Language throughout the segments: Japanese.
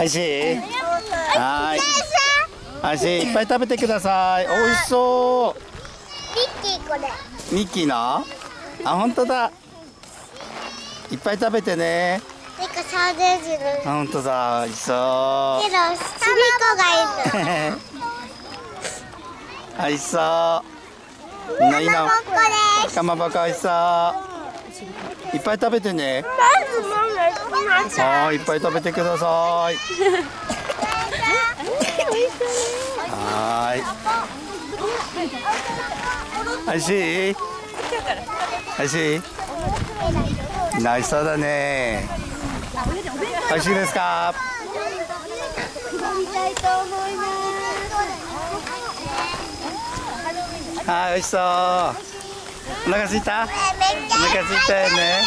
おいしい。はい。おいしい。い。っぱい。食べてください。おい。しそうミッキーこれミッキーのあ本当だい。っぱい。食べてねなんかサーデージのあ本当だ美味しそけどすみこがい。るう美味しそうみんない。い。かまぼこ美味しそういっぱい食べてね。はいいっぱい食べてくださいはーい。おいしい？おいしい？みんな美味しそうだね。おいしいですか？見たいと思います。はい美味しそうお腹すいた？お腹すいたよね？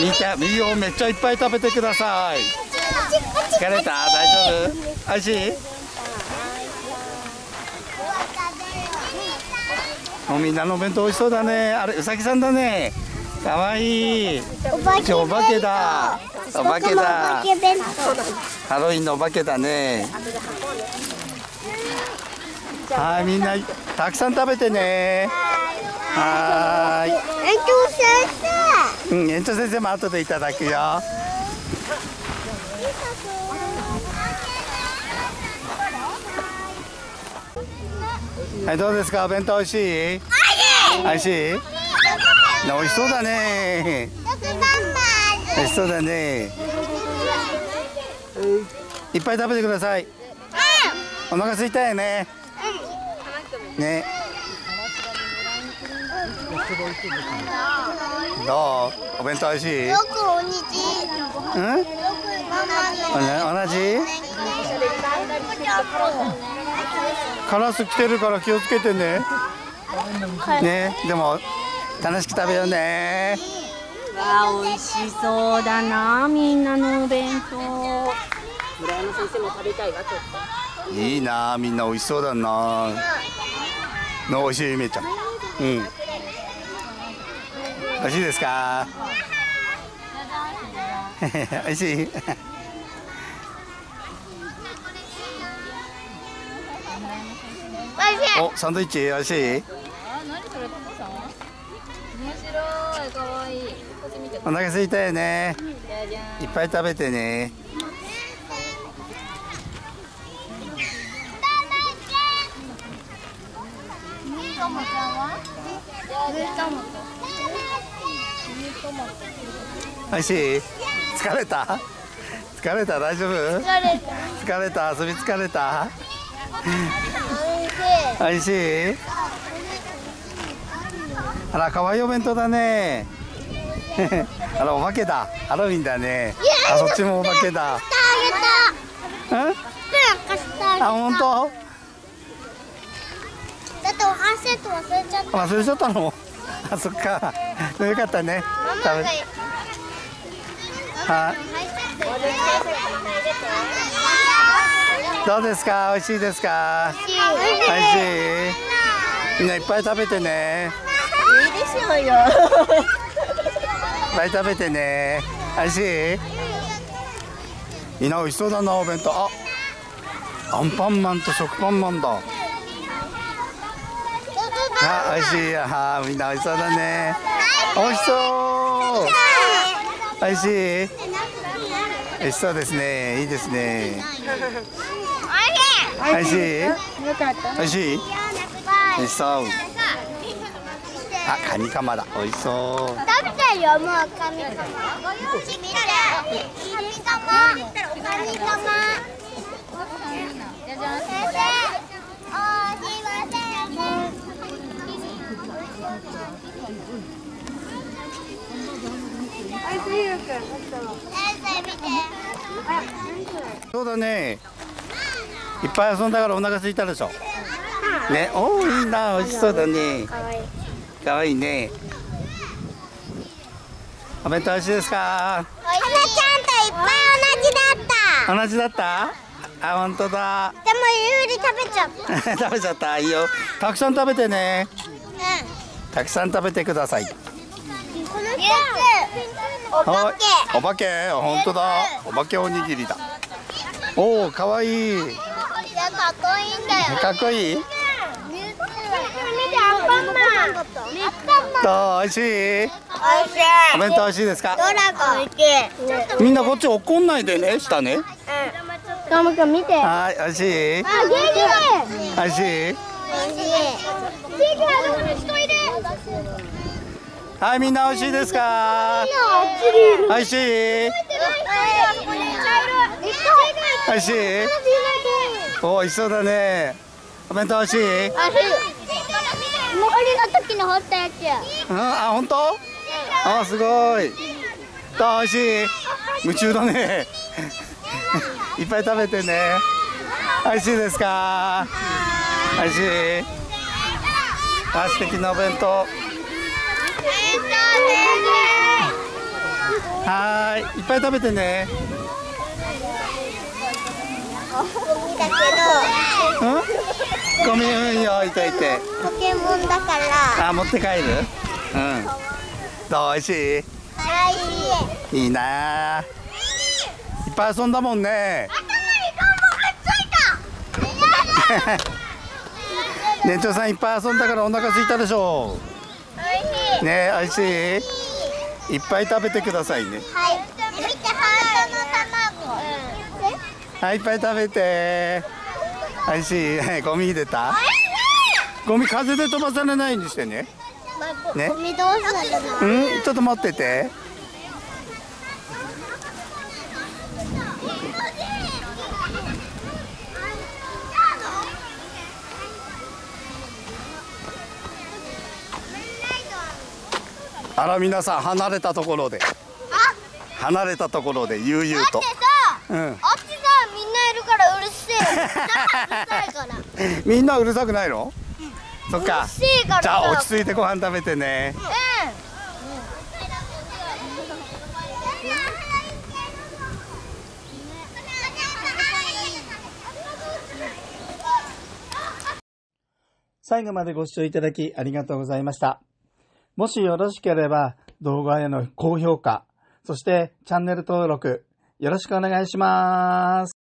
みたいいよめっちゃいっぱい食べてください。疲れた？大丈夫？おいしい？もうみんなのお弁当美味しそうだね。あれうさぎさんだね。かわいい。お化けお化けだ。お化けだ。ハロウィンのお化けだね。はいみんなたくさん食べてね。は当園長先ーいうん園長先生も後でいただくよ。はいどうですか？お弁当美味しい？美味しい？ね美味しそうだね。美味しそうだね。いっぱい食べてください。お腹空いたよね。ねどう？お弁当美味しい？よくおにじ。うん？同じ？カラス来てるから気をつけてね。ねでも楽しく食べようね。わあ、美味しそうだな、みんなのお弁当。村山先生も食べたいわ、ちょっと。いいなみんな美味しそうだな。の美味しいゆめちゃん。うん美味しいですか？美味しい？おサンドイッチ美味しい？あ、何それ、タコさん。面白い、可愛いこっち見て。お腹空いたよね。いっぱい食べてね美味しい疲れた？疲れた？大丈夫？疲れた。遊び疲れた？美味しいあら可愛いお弁当だね。あらお化けだ。ハロウィンだね。あそっちもお化けだ。あ本当？だってお忘れちゃった。忘れちゃったの？あそっか。よかったね食べはい。どうですか？美味しいですか？美味しい。みんないっぱい食べてね。いいですよよ。いっぱい食べてね。美味しい？みんな美味しそうだなお弁当。あアンパンマンと食パンマンだ。あ美味しい。あみんな美味しそうだね。美味しそう美味しい。美味しそうですね。いいですね。美味しい。美味しい？美味しそう。あカニカマだ。美味しそう。食べたよもう神様ご用紙見て。神様神様先生おしません先生見てそうだねいっぱい遊んだからお腹空いたでしょ。ねおおいいな美味しそうだね。かわいいね。お弁当美味しいですか？花ちゃんといっぱい同じだった。同じだった？あ本当だ。でもゆうり食べちゃった。食べちゃった。いいよ。たくさん食べてね。うたくさん食べてくださいはいお化け。本当だお化け。おにぎりだ。おおかわいい。かっこいいんだよ。かっこいい？見てアンパンマンアンパンマンどう？おいしい？おいしい。お弁当おいしいですか？ドラゴンみんなこっち怒んないでね。下ね。トムくん見て。あ、はいおいしい？ゲーおいしいおいしい？ジグはどこに人いるはいみんなおいしいですか？おいしい。おいしい。おおいしそうだね。お弁当おいしい？うんの時の掘ったやつやあ本当？あすごい。どうおいしい。夢中だね。いっぱい食べてね。おいしいですか？おいしい。あ素敵なお弁当はーいいっぱい食べてね。だうんゴミうん？よ置いといて。ポケモンだから。あ持って帰る？うん。どうおいしい？おい。しいいいな。あいっぱい遊んだもんね。年長 さんいっぱい遊んだからお腹空いたでしょおいしいねおいしい？いっぱい食べてくださいね。はい。見てハートの卵。はいいっぱい食べて。おいしい？ゴミ入れた？ゴミ風で飛ばされないようにしてね。ね。ゴミどうするのうん？ちょっと待っててあら皆さん離れたところで。離れたところで悠々と。だってさ。うん。あっちさみんないるからうるせえ みんなうるさくないの？そっか。じゃあさ落ち着いてご飯食べてね。最後までご視聴いただきありがとうございました。もしよろしければ動画への高評価、そしてチャンネル登録よろしくお願いします。